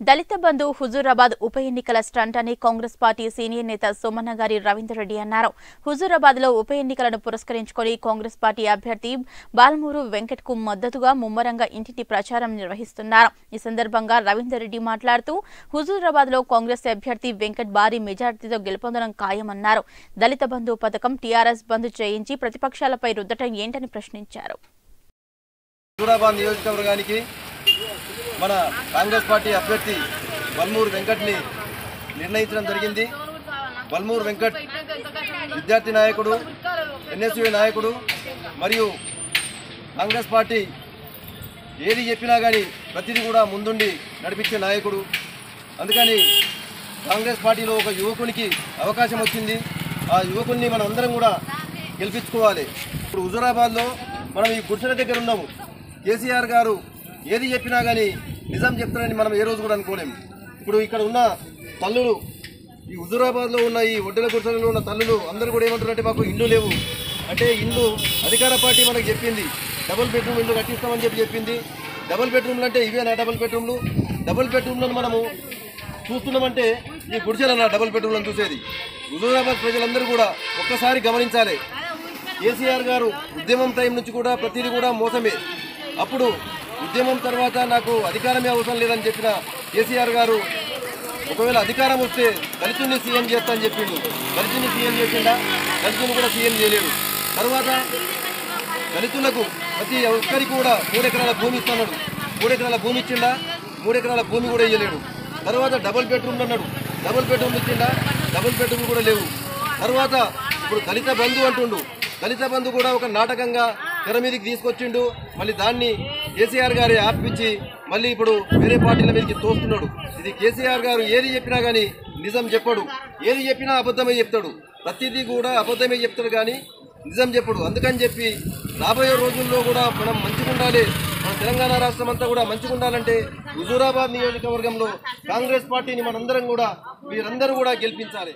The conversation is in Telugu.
దళిత బంధు హుజూరాబాద్ ఉప ఎన్నికల స్టంట్ అని కాంగ్రెస్ పార్టీ సీనియర్ నేత సోమన్న గారి రవీందర్ రెడ్డి అన్నారు. హుజూరాబాద్లో ఉప ఎన్నికలను పురస్కరించుకొని కాంగ్రెస్ పార్టీ అభ్యర్థి బాల్మూరు వెంకట్కు మద్దతుగా ముమ్మరంగా ఇంటింటి ప్రచారం నిర్వహిస్తున్నారు. ఈ సందర్భంగా రవీందర్ రెడ్డి మాట్లాడుతూ హుజూరాబాద్లో కాంగ్రెస్ అభ్యర్థి వెంకట్ భారీ మెజార్టీతో గెలుపొందడం ఖాయమన్నారు. దళిత బంధు పథకం టీఆర్ఎస్ బంద్ చేయించి ప్రతిపక్షాలపై రుద్దటం ఏంటని ప్రశ్నించారు. హుజూరాబాద్ నియోజకవర్గానికి మన కాంగ్రెస్ పార్టీ అభ్యర్థి బల్మూరు వెంకట్ని నిర్ణయించడం జరిగింది. బల్మూరు వెంకట్ విద్యార్థి నాయకుడు ఎన్ఎస్యు నాయకుడు మరియు కాంగ్రెస్ పార్టీ ఏది చెప్పినా కానీ ప్రతిదీ కూడా ముందుండి నడిపించే నాయకుడు. అందుకని కాంగ్రెస్ పార్టీలో ఒక యువకునికి అవకాశం వచ్చింది. ఆ యువకుడిని మనం అందరం కూడా గెలిపించుకోవాలి. ఇప్పుడు హుజూరాబాద్లో మనం ఈ గుడిసెల దగ్గర ఉన్నాము. కేసీఆర్ గారు ఏది చెప్పినా కానీ నిజం చెప్తారని మనం ఏ రోజు కూడా అనుకోలేము ఇప్పుడు ఇక్కడ ఉన్న తల్లులు ఈ హుజూరాబాద్లో ఉన్న ఈ ఒడ్డెల గుడిసెలలో ఉన్న తల్లులు అందరూ కూడా ఏమంటారంటే మాకు ఇండ్లు లేవు. అంటే ఇండ్లు అధికార పార్టీ మనకు చెప్పింది. డబుల్ బెడ్రూమ్ ఇండ్లు కట్టిస్తామని చెప్పి చెప్పింది. డబుల్ బెడ్రూమ్లు అంటే ఇవేనా డబుల్ బెడ్రూమ్లు? డబుల్ బెడ్రూమ్లను మనము చూస్తున్నామంటే ఈ గుడిసెలన్న డబుల్ బెడ్రూమ్లను చూసేది. హుజూరాబాద్ ప్రజలందరూ కూడా ఒక్కసారి గమనించాలి. కేసీఆర్ గారు ఉద్యమం టైం నుంచి కూడా ప్రతిదీ కూడా మోసమే. అప్పుడు ఉద్యమం తర్వాత నాకు అధికారమే అవసరం లేదని చెప్పిన కేసీఆర్ గారు ఒకవేళ అధికారం వస్తే దళితుడిని సీఎం చేస్తా అని చెప్పిండు. దళితుడిని సీఎం చేసిండా? దళితుని కూడా సీఎం చేయలేడు. తర్వాత దళితులకు ప్రతి ఒక్కరికి కూడా మూడు ఎకరాల భూమి ఇస్తున్నాడు మూడు ఎకరాల భూమి ఇచ్చిండా? మూడు ఎకరాల భూమి కూడా ఇవ్వలేడు తర్వాత డబుల్ బెడ్రూమ్ అన్నాడు. డబుల్ బెడ్రూమ్ ఇచ్చిండా? డబుల్ బెడ్రూమ్ కూడా లేవు. తర్వాత ఇప్పుడు దళిత బంధు అంటుండు. దళిత బంధు కూడా ఒక నాటకంగా తెర మీదకి తీసుకొచ్చిండు. మళ్ళీ దాన్ని కేసీఆర్ గారి ఆపించి మళ్ళీ ఇప్పుడు వేరే పార్టీల మీదకి తోస్తున్నాడు. ఇది కేసీఆర్ గారు ఏది చెప్పినా కానీ నిజం చెప్పడు. ఏది చెప్పినా అబద్ధమే చెప్తాడు. ప్రతిదీ కూడా అబద్ధమే చెప్తాడు కానీ నిజం చెప్పడు. అందుకని చెప్పి రాబోయే రోజుల్లో కూడా మనం మంచిగా ఉండాలి. మన తెలంగాణ రాష్ట్రం అంతా కూడా మంచిగా ఉండాలంటే హుజూరాబాద్ నియోజకవర్గంలో కాంగ్రెస్ పార్టీని మనందరం కూడా మీరందరూ కూడా గెలిపించాలి.